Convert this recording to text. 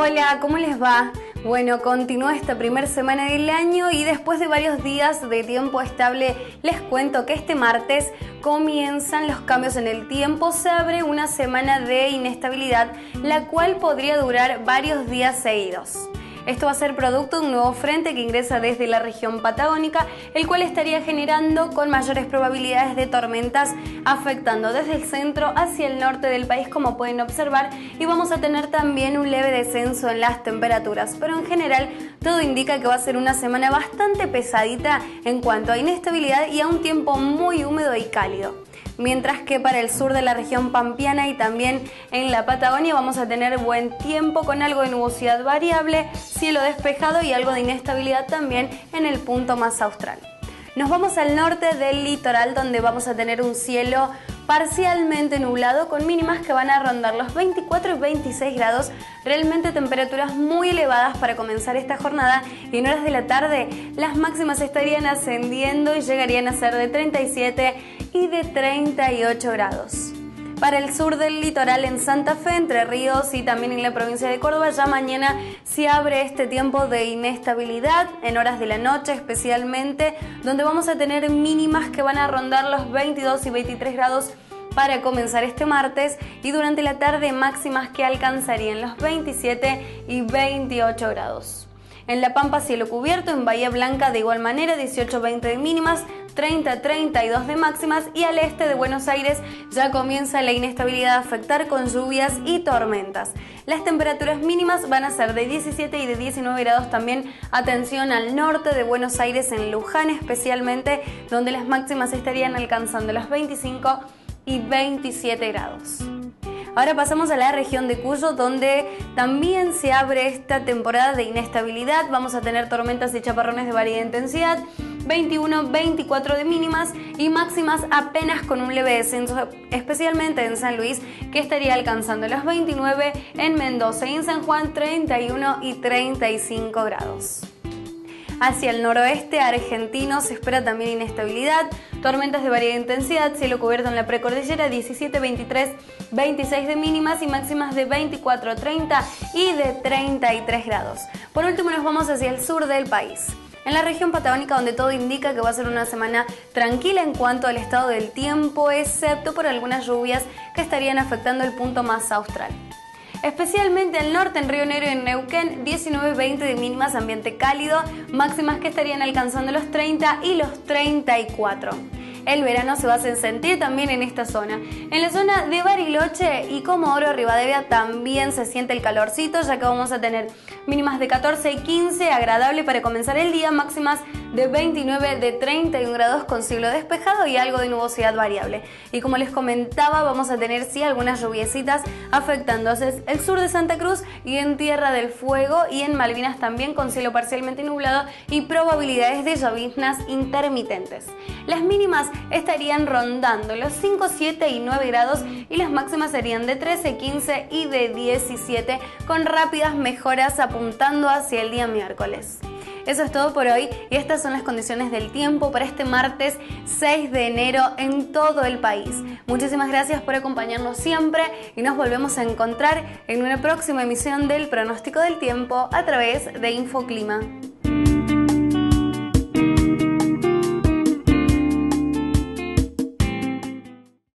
Hola, ¿cómo les va? Bueno, continúa esta primera semana del año y después de varios días de tiempo estable, les cuento que este martes comienzan los cambios en el tiempo, se abre una semana de inestabilidad, la cual podría durar varios días seguidos. Esto va a ser producto de un nuevo frente que ingresa desde la región patagónica, el cual estaría generando con mayores probabilidades de tormentas afectando desde el centro hacia el norte del país como pueden observar. Y vamos a tener también un leve descenso en las temperaturas, pero en general todo indica que va a ser una semana bastante pesadita en cuanto a inestabilidad y a un tiempo muy húmedo y cálido mientras que para el sur de la región pampeana y también en la Patagonia vamos a tener buen tiempo con algo de nubosidad variable, cielo despejado y algo de inestabilidad también en el punto más austral. Nos vamos al norte del litoral donde vamos a tener un cielo parcialmente nublado con mínimas que van a rondar los 24 y 26 grados, realmente temperaturas muy elevadas para comenzar esta jornada y en horas de la tarde las máximas estarían ascendiendo y llegarían a ser de 37 y de 38 grados. Para el sur del litoral en Santa Fe, Entre Ríos y también en la provincia de Córdoba, ya mañana se abre este tiempo de inestabilidad en horas de la noche especialmente, donde vamos a tener mínimas que van a rondar los 22 y 23 grados para comenzar este martes y durante la tarde máximas que alcanzarían los 27 y 28 grados. En La Pampa cielo cubierto, en Bahía Blanca de igual manera 18-20 de mínimas, 30-32 de máximas y al este de Buenos Aires ya comienza la inestabilidad a afectar con lluvias y tormentas. Las temperaturas mínimas van a ser de 17 y de 19 grados también. Atención al norte de Buenos Aires, en Luján especialmente, donde las máximas estarían alcanzando los 25 y 27 grados. Ahora pasamos a la región de Cuyo, donde también se abre esta temporada de inestabilidad. Vamos a tener tormentas y chaparrones de variada intensidad. 21, 24 de mínimas y máximas apenas con un leve descenso, especialmente en San Luis, que estaría alcanzando los 29, en Mendoza y en San Juan 31 y 35 grados. Hacia el noroeste argentino se espera también inestabilidad, tormentas de variada intensidad, cielo cubierto en la precordillera 17, 23, 26 de mínimas y máximas de 24, 30 y de 33 grados. Por último nos vamos hacia el sur del país. En la región patagónica donde todo indica que va a ser una semana tranquila en cuanto al estado del tiempo, excepto por algunas lluvias que estarían afectando el punto más austral. Especialmente al norte, en Río Negro y en Neuquén, 19-20 de mínimas, ambiente cálido, máximas que estarían alcanzando los 30 y los 34 el verano se va a sentir también en esta zona. En la zona de Bariloche y Comodoro Rivadavia también se siente el calorcito, ya que vamos a tener mínimas de 14 y 15, agradable para comenzar el día, máximas de 29, de 31 grados con cielo despejado y algo de nubosidad variable. Y como les comentaba, vamos a tener sí algunas lluviecitas afectando el sur de Santa Cruz y en Tierra del Fuego y en Malvinas también con cielo parcialmente nublado y probabilidades de lloviznas intermitentes. Las mínimas estarían rondando los 5, 7 y 9 grados y las máximas serían de 13, 15 y de 17 con rápidas mejoras apuntando hacia el día miércoles. Eso es todo por hoy y estas son las condiciones del tiempo para este martes 6 de enero en todo el país. Muchísimas gracias por acompañarnos siempre y nos volvemos a encontrar en una próxima emisión del pronóstico del tiempo a través de Infoclima.